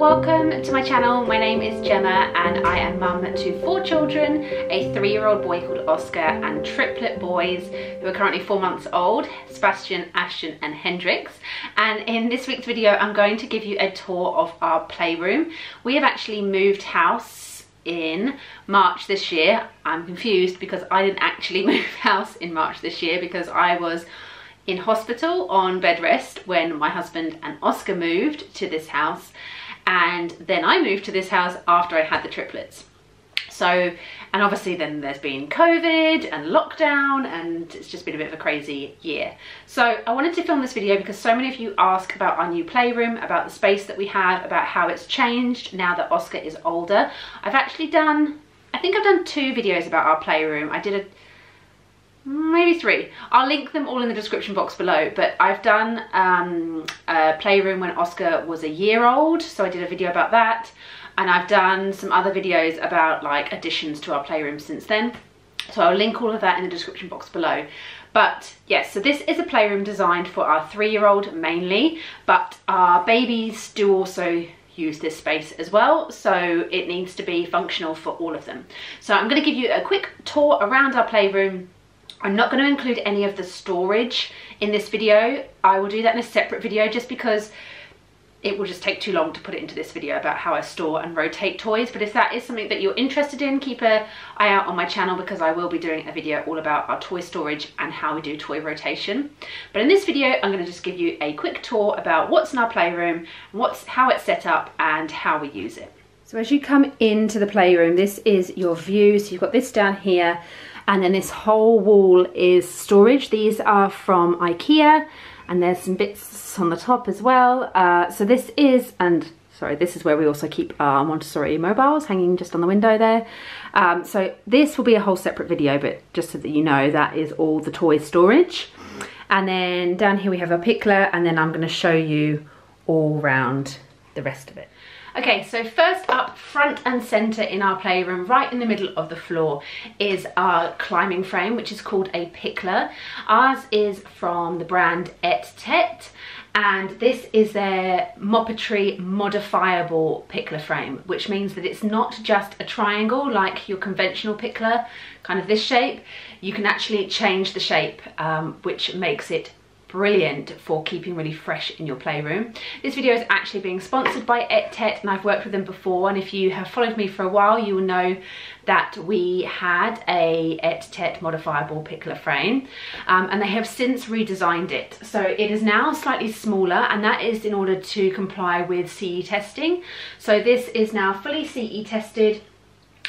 welcome to my channel. My name is Gemma and I am mum to four children, a three-year-old boy called Oscar and triplet boys who are currently four months old, Sebastian, Ashton and Hendrix. And in this week's video, I'm going to give you a tour of our playroom. We have actually moved house in March this year. I'm confused because I didn't actually move house in March this year because I was in hospital on bed rest when my husband and Oscar moved to this house and then I moved to this house after I had the triplets. So, and obviously then there's been COVID and lockdown and it's just been a bit of a crazy year. So I wanted to film this video because so many of you ask about our new playroom, about the space that we have, about how it's changed now that Oscar is older. I've actually done, I think I've done two videos about our playroom. I did a maybe three. I'll link them all in the description box below, but I've done um, a playroom when Oscar was a year old, so I did a video about that. And I've done some other videos about like additions to our playroom since then. So I'll link all of that in the description box below. But yes, so this is a playroom designed for our three-year-old mainly, but our babies do also use this space as well so it needs to be functional for all of them so i'm going to give you a quick tour around our playroom I'm not going to include any of the storage in this video. I will do that in a separate video just because it will just take too long to put it into this video about how I store and rotate toys. But if that is something that you're interested in, keep an eye out on my channel because I will be doing a video all about our toy storage and how we do toy rotation. But in this video, I'm going to just give you a quick tour about what's in our playroom, what's how it's set up and how we use it. So as you come into the playroom, this is your view. So you've got this down here and then this whole wall is storage. These are from Ikea and there's some bits on the top as well. Uh, so this is, and sorry, this is where we also keep our Montessori mobiles hanging just on the window there. Um, so this will be a whole separate video, but just so that you know, that is all the toy storage. And then down here we have a Pikler and then I'm gonna show you all round the rest of it. Okay, so first up, front and center in our playroom, right in the middle of the floor, is our climbing frame, which is called a Pikler. Ours is from the brand Ette Tete, and this is their Mopitri modifiable Pikler frame, which means that it's not just a triangle like your conventional Pikler, kind of this shape. You can actually change the shape, um, which makes it brilliant for keeping really fresh in your playroom. This video is actually being sponsored by Ette and I've worked with them before and if you have followed me for a while you will know that we had a Ette modifiable Pikler frame um, and they have since redesigned it. So it is now slightly smaller and that is in order to comply with CE testing. So this is now fully CE tested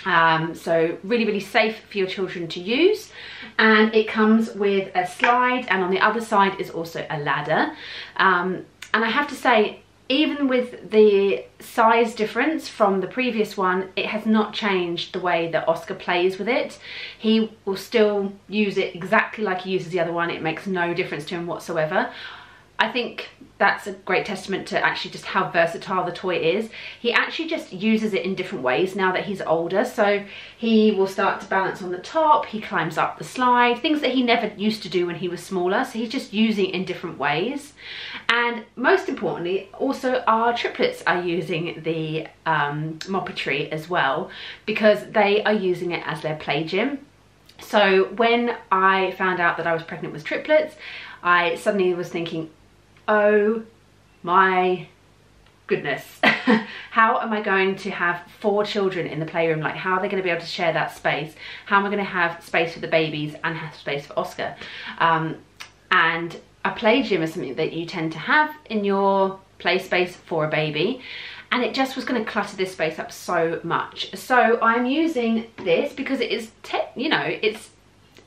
um, so really, really safe for your children to use. And it comes with a slide and on the other side is also a ladder. Um, and I have to say, even with the size difference from the previous one, it has not changed the way that Oscar plays with it. He will still use it exactly like he uses the other one. It makes no difference to him whatsoever. I think that's a great testament to actually just how versatile the toy is. He actually just uses it in different ways now that he's older. So he will start to balance on the top, he climbs up the slide, things that he never used to do when he was smaller. So he's just using it in different ways. And most importantly, also our triplets are using the um, Mopitri as well because they are using it as their play gym. So when I found out that I was pregnant with triplets, I suddenly was thinking, oh my goodness. How am I going to have four children in the playroom? Like how are they going to be able to share that space? How am I going to have space for the babies and have space for Oscar? Um, and a play gym is something that you tend to have in your play space for a baby and it just was going to clutter this space up so much. So I'm using this because it is you know it's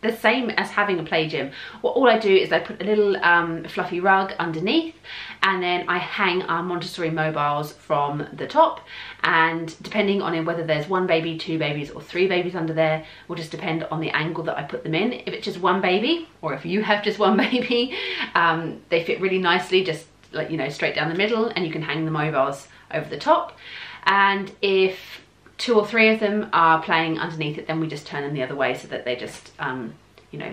the same as having a play gym. What all I do is I put a little um, fluffy rug underneath and then I hang our Montessori mobiles from the top and depending on whether there's one baby, two babies or three babies under there will just depend on the angle that I put them in. If it's just one baby or if you have just one baby, um, they fit really nicely just like, you know, straight down the middle and you can hang the mobiles over the top. And if two or three of them are playing underneath it, then we just turn them the other way so that they just, um, you know,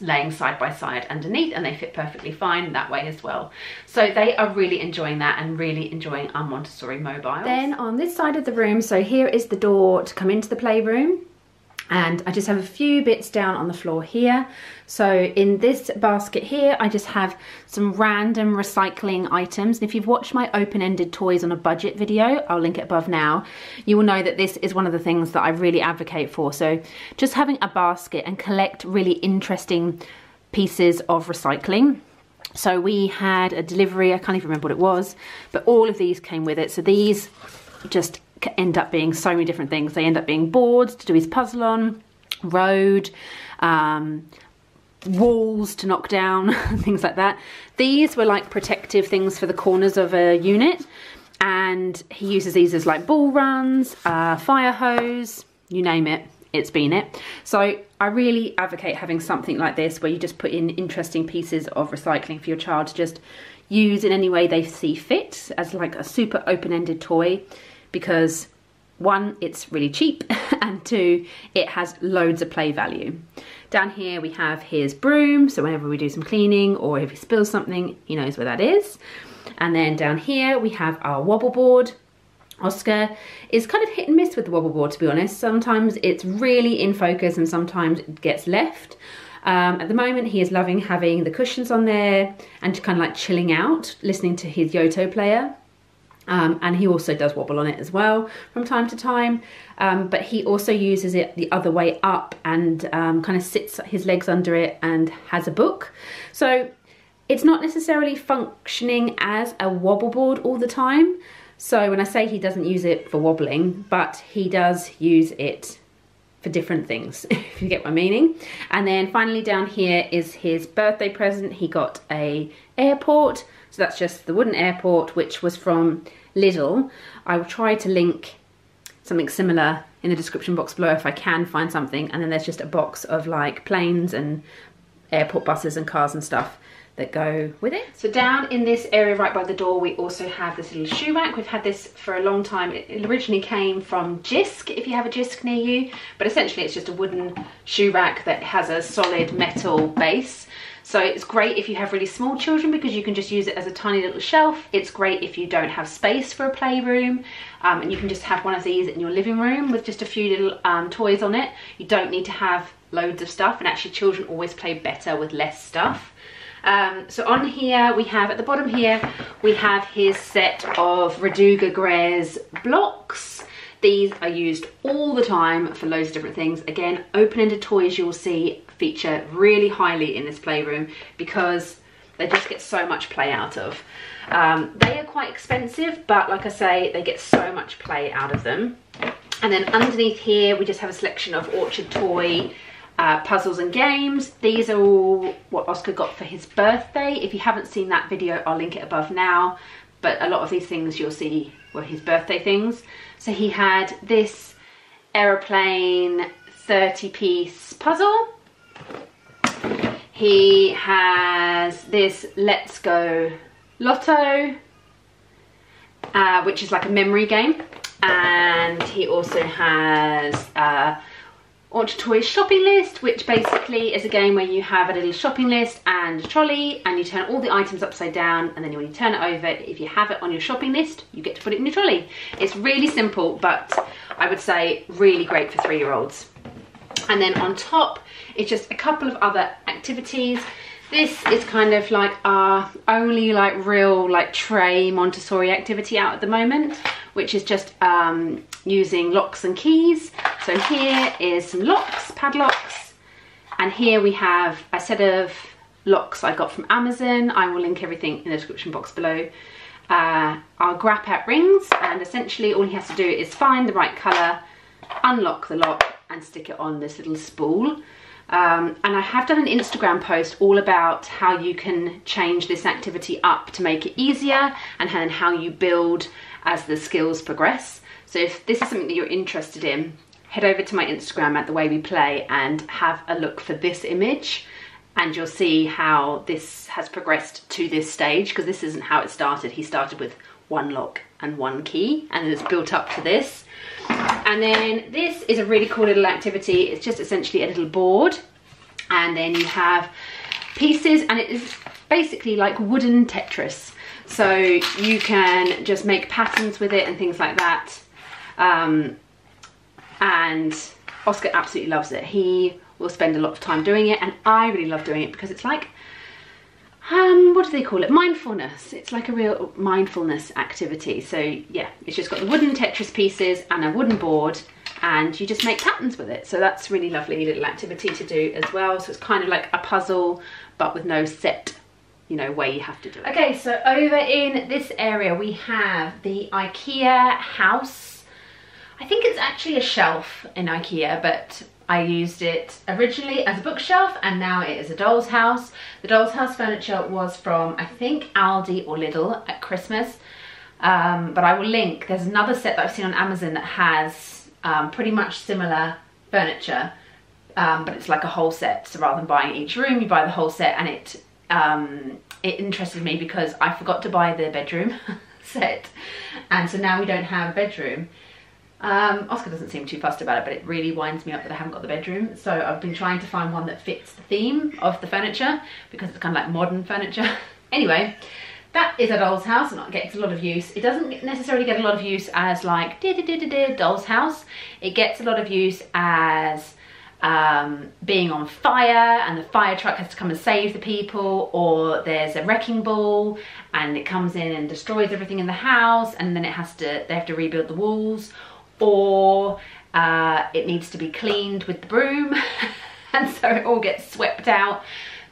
laying side by side underneath and they fit perfectly fine that way as well. So they are really enjoying that and really enjoying our Montessori mobile. Then on this side of the room, so here is the door to come into the playroom and I just have a few bits down on the floor here. So in this basket here, I just have some random recycling items. And if you've watched my open-ended toys on a budget video, I'll link it above now, you will know that this is one of the things that I really advocate for. So just having a basket and collect really interesting pieces of recycling. So we had a delivery, I can't even remember what it was, but all of these came with it. So these just end up being so many different things. They end up being boards to do his puzzle on, road, um, walls to knock down, things like that. These were like protective things for the corners of a unit and he uses these as like ball runs, uh, fire hose, you name it, it's been it. So I really advocate having something like this where you just put in interesting pieces of recycling for your child to just use in any way they see fit as like a super open-ended toy because one, it's really cheap, and two, it has loads of play value. Down here we have his broom, so whenever we do some cleaning or if he spills something, he knows where that is. And then down here we have our wobble board. Oscar is kind of hit and miss with the wobble board, to be honest. Sometimes it's really in focus and sometimes it gets left. Um, at the moment, he is loving having the cushions on there and kind of like chilling out, listening to his Yoto player. Um, and he also does wobble on it as well from time to time. Um, but he also uses it the other way up and um, kind of sits his legs under it and has a book. So it's not necessarily functioning as a wobble board all the time. So when I say he doesn't use it for wobbling but he does use it for different things if you get my meaning. And then finally down here is his birthday present. He got a airport so that's just the wooden airport, which was from Lidl. I will try to link something similar in the description box below if I can find something. And then there's just a box of like planes and airport buses and cars and stuff that go with it. So down in this area right by the door, we also have this little shoe rack. We've had this for a long time. It originally came from Jysk, if you have a Jysk near you, but essentially it's just a wooden shoe rack that has a solid metal base. So it's great if you have really small children because you can just use it as a tiny little shelf. It's great if you don't have space for a playroom um, and you can just have one of these in your living room with just a few little um, toys on it. You don't need to have loads of stuff and actually children always play better with less stuff. Um, so on here we have, at the bottom here, we have his set of Reduga Grez blocks. These are used all the time for loads of different things. Again, open-ended toys you'll see feature really highly in this playroom because they just get so much play out of. Um, they are quite expensive, but like I say, they get so much play out of them. And then underneath here, we just have a selection of Orchard Toy uh, puzzles and games. These are all what Oscar got for his birthday. If you haven't seen that video, I'll link it above now. But a lot of these things you'll see were his birthday things. So he had this aeroplane 30 piece puzzle he has this Let's Go Lotto, uh, which is like a memory game. And he also has uh, Orchard Toys shopping list, which basically is a game where you have a little shopping list and a trolley and you turn all the items upside down and then when you turn it over, if you have it on your shopping list, you get to put it in your trolley. It's really simple, but I would say really great for three-year-olds. And then on top, it's just a couple of other activities. This is kind of like our only like real like tray Montessori activity out at the moment, which is just um, using locks and keys. So here is some locks, padlocks, and here we have a set of locks I got from Amazon. I will link everything in the description box below. Uh, our Grapat rings, and essentially all he has to do is find the right colour, unlock the lock, and stick it on this little spool. Um, and I have done an Instagram post all about how you can change this activity up to make it easier and how you build as the skills progress. So if this is something that you're interested in, head over to my Instagram at The Way We Play and have a look for this image and you'll see how this has progressed to this stage because this isn't how it started. He started with one lock and one key and it's built up to this. And then this is a really cool little activity. It's just essentially a little board And then you have pieces and it is basically like wooden Tetris. So you can just make patterns with it and things like that. Um, and Oscar absolutely loves it. He will spend a lot of time doing it and I really love doing it because it's like um, what do they call it? Mindfulness. It's like a real mindfulness activity. So yeah, it's just got the wooden Tetris pieces and a wooden board and you just make patterns with it. So that's really lovely little activity to do as well. So it's kind of like a puzzle, but with no set, you know, way you have to do it. Okay, so over in this area, we have the IKEA house. I think it's actually a shelf in IKEA, but I used it originally as a bookshelf and now it is a doll's house. The doll's house furniture was from, I think, Aldi or Lidl at Christmas. Um, but I will link, there's another set that I've seen on Amazon that has um, pretty much similar furniture, um, but it's like a whole set. So rather than buying each room, you buy the whole set and it, um, it interested me because I forgot to buy the bedroom set. And so now we don't have a bedroom. Um, Oscar doesn't seem too fussed about it, but it really winds me up that I haven't got the bedroom. So I've been trying to find one that fits the theme of the furniture because it's kind of like modern furniture. anyway, that is a doll's house and it gets a lot of use. It doesn't necessarily get a lot of use as like da da da da doll's house. It gets a lot of use as um, being on fire and the fire truck has to come and save the people or there's a wrecking ball and it comes in and destroys everything in the house and then it has to, they have to rebuild the walls or uh, it needs to be cleaned with the broom and so it all gets swept out.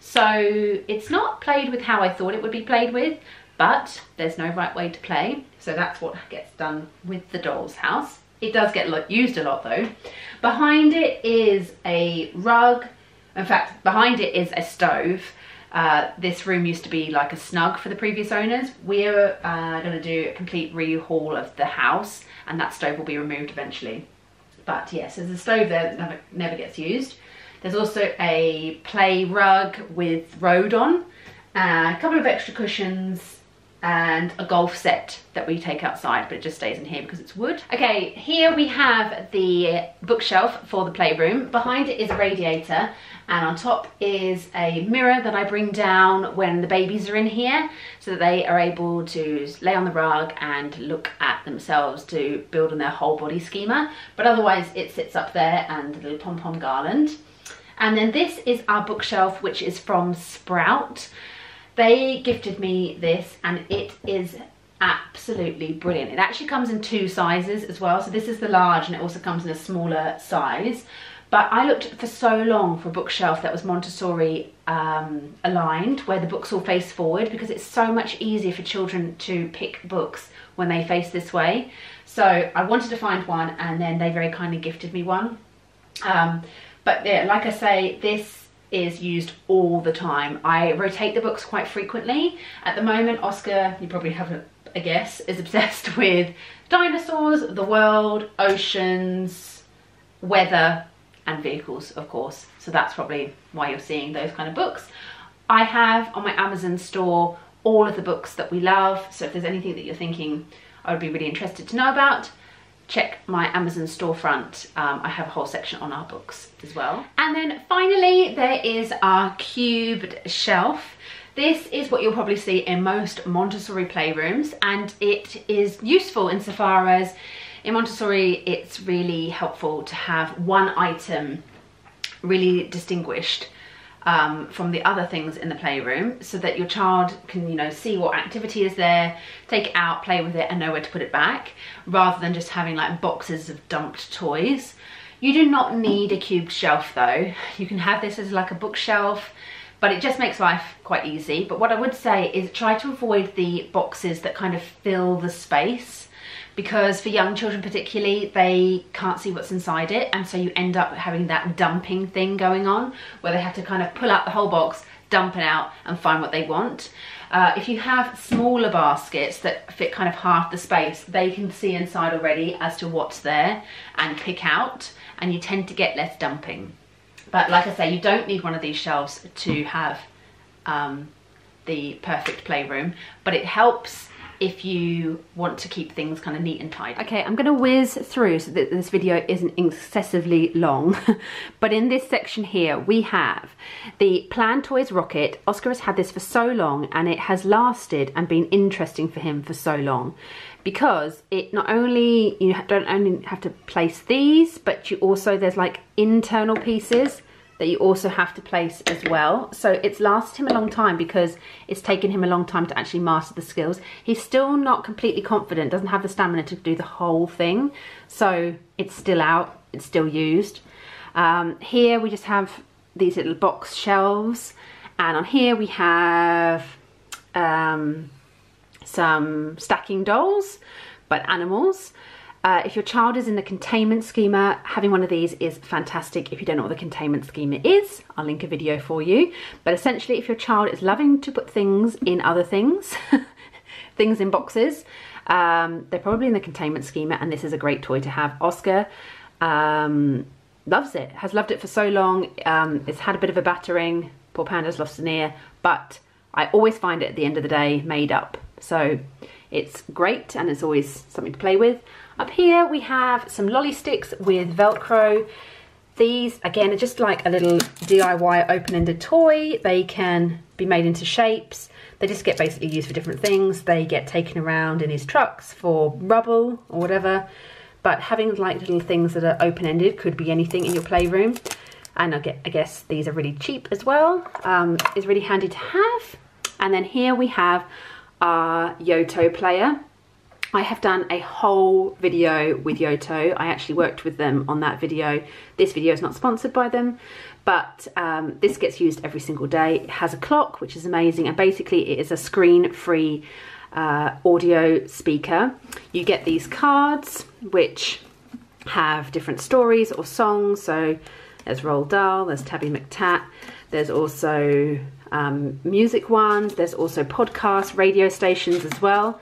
So it's not played with how I thought it would be played with, but there's no right way to play. So that's what gets done with the doll's house. It does get used a lot though. Behind it is a rug. In fact, behind it is a stove. Uh, this room used to be like a snug for the previous owners. We're uh, going to do a complete rehaul of the house and that stove will be removed eventually. But yes, there's a stove there that never, never gets used. There's also a play rug with road on, uh, a couple of extra cushions, and a golf set that we take outside, but it just stays in here because it's wood. Okay, here we have the bookshelf for the playroom. Behind it is a radiator, and on top is a mirror that I bring down when the babies are in here so that they are able to lay on the rug and look at themselves to build on their whole body schema. But otherwise it sits up there and the little pom-pom garland. And then this is our bookshelf, which is from Sprout. They gifted me this and it is absolutely brilliant. It actually comes in two sizes as well. So this is the large and it also comes in a smaller size. But I looked for so long for a bookshelf that was Montessori um, aligned, where the books all face forward, because it's so much easier for children to pick books when they face this way. So I wanted to find one and then they very kindly gifted me one. Um, but yeah, like I say, this is used all the time. I rotate the books quite frequently. At the moment, Oscar, you probably have a, a guess, is obsessed with dinosaurs, the world, oceans, weather, and vehicles, of course. So that's probably why you're seeing those kind of books. I have on my Amazon store all of the books that we love. So if there's anything that you're thinking I would be really interested to know about, check my Amazon storefront. Um, I have a whole section on our books as well. And then finally, there is our cubed shelf. This is what you'll probably see in most Montessori playrooms and it is useful insofar as in Montessori it's really helpful to have one item really distinguished um, from the other things in the playroom so that your child can, you know, see what activity is there, take it out, play with it and know where to put it back, rather than just having like boxes of dumped toys. You do not need a cubed shelf though. You can have this as like a bookshelf, but it just makes life quite easy. But what I would say is try to avoid the boxes that kind of fill the space because for young children particularly they can't see what's inside it and so you end up having that dumping thing going on where they have to kind of pull out the whole box dump it out and find what they want. Uh, if you have smaller baskets that fit kind of half the space they can see inside already as to what's there and pick out and you tend to get less dumping. But like I say you don't need one of these shelves to have um, the perfect playroom but it helps if you want to keep things kind of neat and tidy. Okay, I'm gonna whiz through so that this video isn't excessively long. but in this section here, we have the Plan Toys Rocket. Oscar has had this for so long and it has lasted and been interesting for him for so long because it not only, you don't only have to place these, but you also, there's like internal pieces that you also have to place as well. So it's lasted him a long time because it's taken him a long time to actually master the skills. He's still not completely confident, doesn't have the stamina to do the whole thing. So it's still out, it's still used. Um, here we just have these little box shelves and on here we have um, some stacking dolls, but animals. Uh, if your child is in the containment schema, having one of these is fantastic. If you don't know what the containment schema is, I'll link a video for you. But essentially, if your child is loving to put things in other things, things in boxes, um, they're probably in the containment schema and this is a great toy to have. Oscar um, loves it, has loved it for so long. Um, it's had a bit of a battering. Poor Panda's lost an ear, but I always find it at the end of the day made up. So it's great and it's always something to play with. Up here we have some lolly sticks with Velcro. These, again, are just like a little DIY open-ended toy. They can be made into shapes. They just get basically used for different things. They get taken around in his trucks for rubble or whatever. But having like little things that are open-ended could be anything in your playroom. And I, I guess these are really cheap as well. Um, is really handy to have. And then here we have our Yoto player. I have done a whole video with Yoto. I actually worked with them on that video. This video is not sponsored by them, but um, this gets used every single day. It has a clock, which is amazing, and basically it is a screen-free uh, audio speaker. You get these cards, which have different stories or songs. So there's Roald Dahl, there's Tabby McTat, there's also um, music ones, there's also podcasts, radio stations as well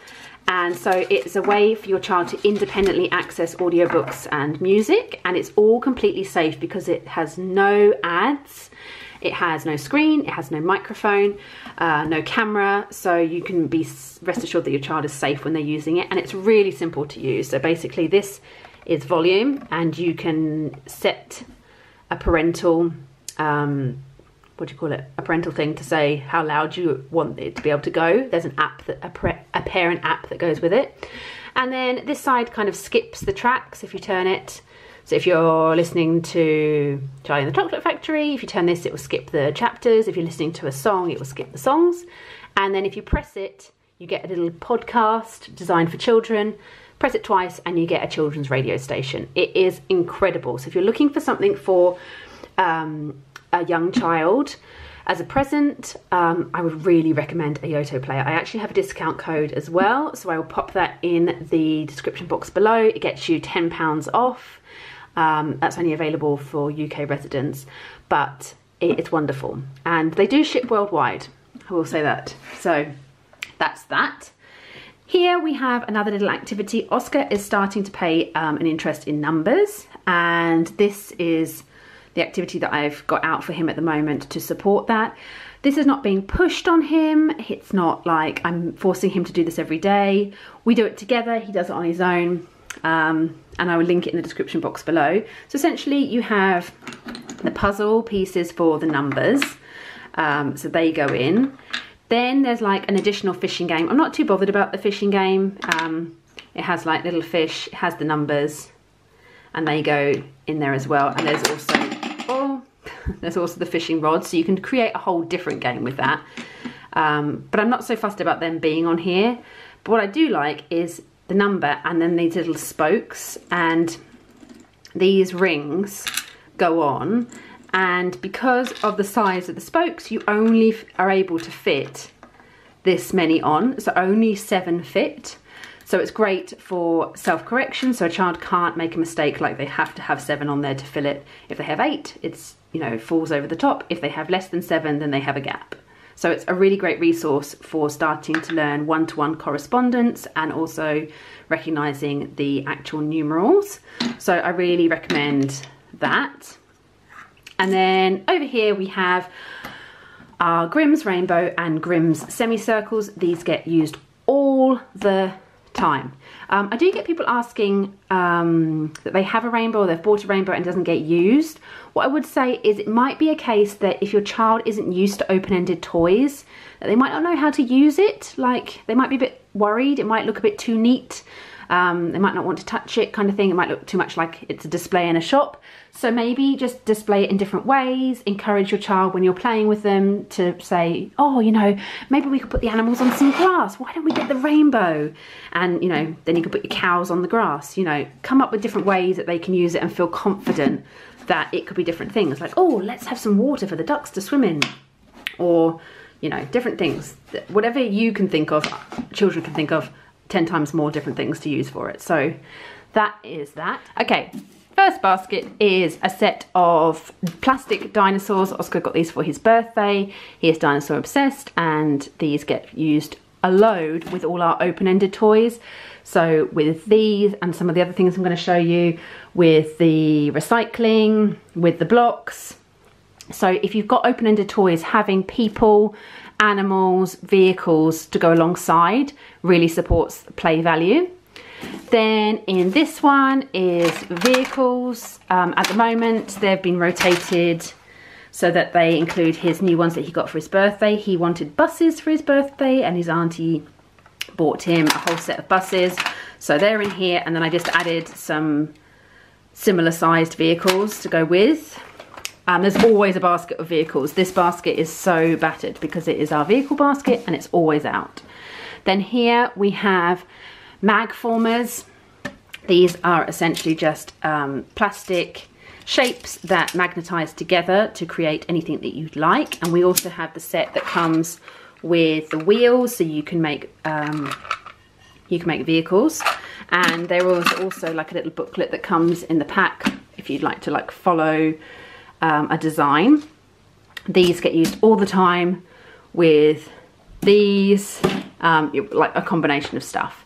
and so it's a way for your child to independently access audiobooks and music. And it's all completely safe because it has no ads. It has no screen. It has no microphone uh, no camera. So you can be rest assured that your child is safe when they're using it. And it's really simple to use. So basically this is volume. And you can set a parental um, what do you call it a parental thing to say how loud you want it to be able to go. There's an app that a, a parent app that goes with it. And then this side kind of skips the tracks if you turn it. So if you're listening to Charlie and the Chocolate Factory if you turn this it will skip the chapters. If you're listening to a song it will skip the songs. And then if you press it you get a little podcast designed for children. Press it twice and you get a children's radio station. It is incredible. So if you're looking for something for um, a young child as a present, um, I would really recommend a Yoto player. I actually have a discount code as well, so I will pop that in the description box below. It gets you £10 off. Um, that's only available for UK residents, but it's wonderful. And they do ship worldwide, I will say that. So that's that. Here we have another little activity. Oscar is starting to pay um, an interest in numbers, and this is the activity that I've got out for him at the moment to support that. This is not being pushed on him. It's not like I'm forcing him to do this every day. We do it together. He does it on his own. Um, and I will link it in the description box below. So essentially you have the puzzle pieces for the numbers. Um, so they go in. Then there's like an additional fishing game. I'm not too bothered about the fishing game. Um, it has like little fish, it has the numbers and they go in there as well. And there's also there's also the fishing rod, so you can create a whole different game with that. Um, but I'm not so fussed about them being on here. But what I do like is the number and then these little spokes and these rings go on. And because of the size of the spokes, you only are able to fit this many on. So only seven fit. So it's great for self-correction, so a child can't make a mistake like they have to have seven on there to fill it. If they have eight, it's, you know, falls over the top. If they have less than seven, then they have a gap. So it's a really great resource for starting to learn one-to-one -one correspondence and also recognizing the actual numerals. So I really recommend that. And then over here we have our Grimm's Rainbow and Grimm's Semicircles. These get used all all the time. Um, I do get people asking um, that they have a rainbow or they've bought a rainbow and doesn't get used. What I would say is it might be a case that if your child isn't used to open-ended toys, that they might not know how to use it. Like they might be a bit worried, it might look a bit too neat. Um, they might not want to touch it kind of thing. It might look too much like it's a display in a shop. So maybe just display it in different ways. Encourage your child when you're playing with them to say, oh, you know, maybe we could put the animals on some grass. Why don't we get the rainbow? And, you know, then you could put your cows on the grass. You know, come up with different ways that they can use it and feel confident that it could be different things. Like, oh, let's have some water for the ducks to swim in. Or, you know, different things. Whatever you can think of, children can think of 10 times more different things to use for it. So that is that. Okay, first basket is a set of plastic dinosaurs. Oscar got these for his birthday. He is dinosaur obsessed and these get used a load with all our open-ended toys. So with these and some of the other things I'm going to show you, with the recycling, with the blocks. So if you've got open-ended toys, having people animals, vehicles to go alongside really supports play value. Then in this one is vehicles. Um, at the moment, they've been rotated so that they include his new ones that he got for his birthday. He wanted buses for his birthday and his auntie bought him a whole set of buses. So they're in here and then I just added some similar sized vehicles to go with. Um, there's always a basket of vehicles. This basket is so battered because it is our vehicle basket and it's always out. Then here we have Magformers. These are essentially just um, plastic shapes that magnetize together to create anything that you'd like. And we also have the set that comes with the wheels so you can make um, you can make vehicles. And there was also like a little booklet that comes in the pack if you'd like to like follow um, a design. These get used all the time with these, um, like a combination of stuff.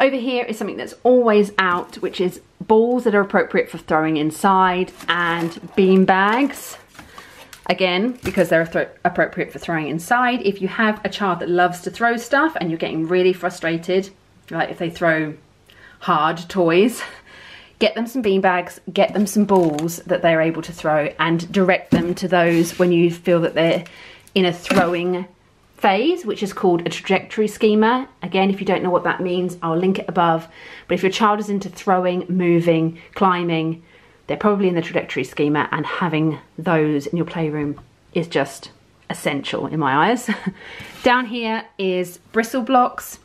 Over here is something that's always out, which is balls that are appropriate for throwing inside and bean bags. Again, because they're appropriate for throwing inside. If you have a child that loves to throw stuff and you're getting really frustrated, like if they throw hard toys, get them some bean bags, get them some balls that they're able to throw and direct them to those when you feel that they're in a throwing phase, which is called a trajectory schema. Again, if you don't know what that means, I'll link it above. But if your child is into throwing, moving, climbing, they're probably in the trajectory schema and having those in your playroom is just essential in my eyes. Down here is bristle blocks.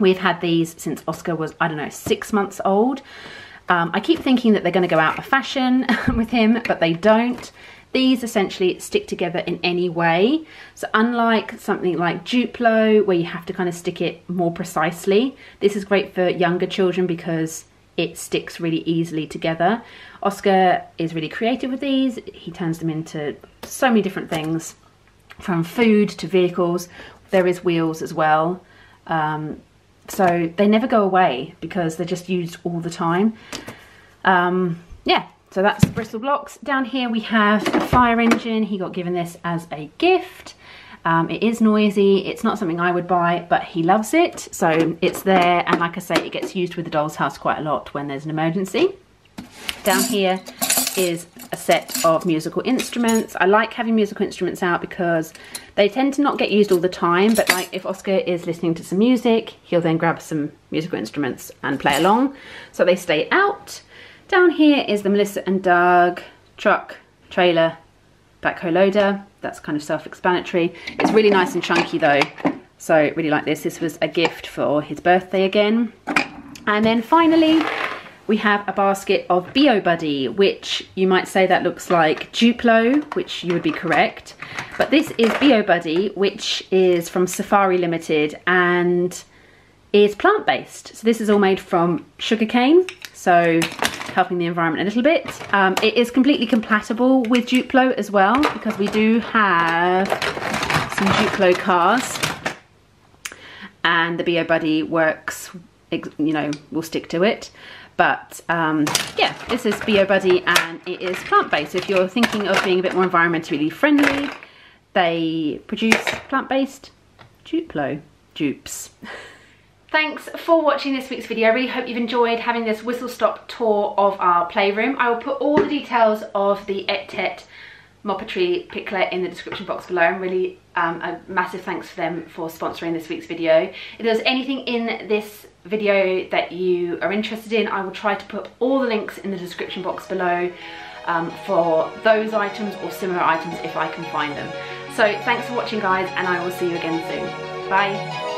We've had these since Oscar was, I don't know, six months old. Um, I keep thinking that they're going to go out of fashion with him, but they don't. These essentially stick together in any way. So unlike something like Duplo, where you have to kind of stick it more precisely, this is great for younger children because it sticks really easily together. Oscar is really creative with these. He turns them into so many different things, from food to vehicles. There is wheels as well. Um, so they never go away because they're just used all the time. Um, yeah, so that's the bristle blocks. Down here we have a fire engine. He got given this as a gift. Um, it is noisy. It's not something I would buy, but he loves it. So it's there. And like I say, it gets used with the doll's house quite a lot when there's an emergency. Down here is a set of musical instruments. I like having musical instruments out because they tend to not get used all the time, but like if Oscar is listening to some music, he'll then grab some musical instruments and play along. So they stay out. Down here is the Melissa and Doug truck, trailer, backhoe loader. That's kind of self-explanatory. It's really nice and chunky though. So really like this. This was a gift for his birthday again. And then finally, we have a basket of BioBuddy, which you might say that looks like Duplo, which you would be correct. But this is BioBuddy, which is from Safari Limited and is plant-based. So this is all made from sugarcane, so helping the environment a little bit. Um, it is completely compatible with Duplo as well, because we do have some Duplo cars. And the BioBuddy works, you know, will stick to it. But um, yeah, this is BioBuddy and it is plant-based. If you're thinking of being a bit more environmentally friendly, they produce plant-based Duplo dupes. Thanks for watching this week's video. I really hope you've enjoyed having this whistle stop tour of our playroom. I will put all the details of the Ettet Moppetry Piclet in the description box below. I'm really um, a massive thanks for them for sponsoring this week's video. If there's anything in this video that you are interested in, I will try to put all the links in the description box below um, for those items or similar items if I can find them. So thanks for watching guys and I will see you again soon. Bye.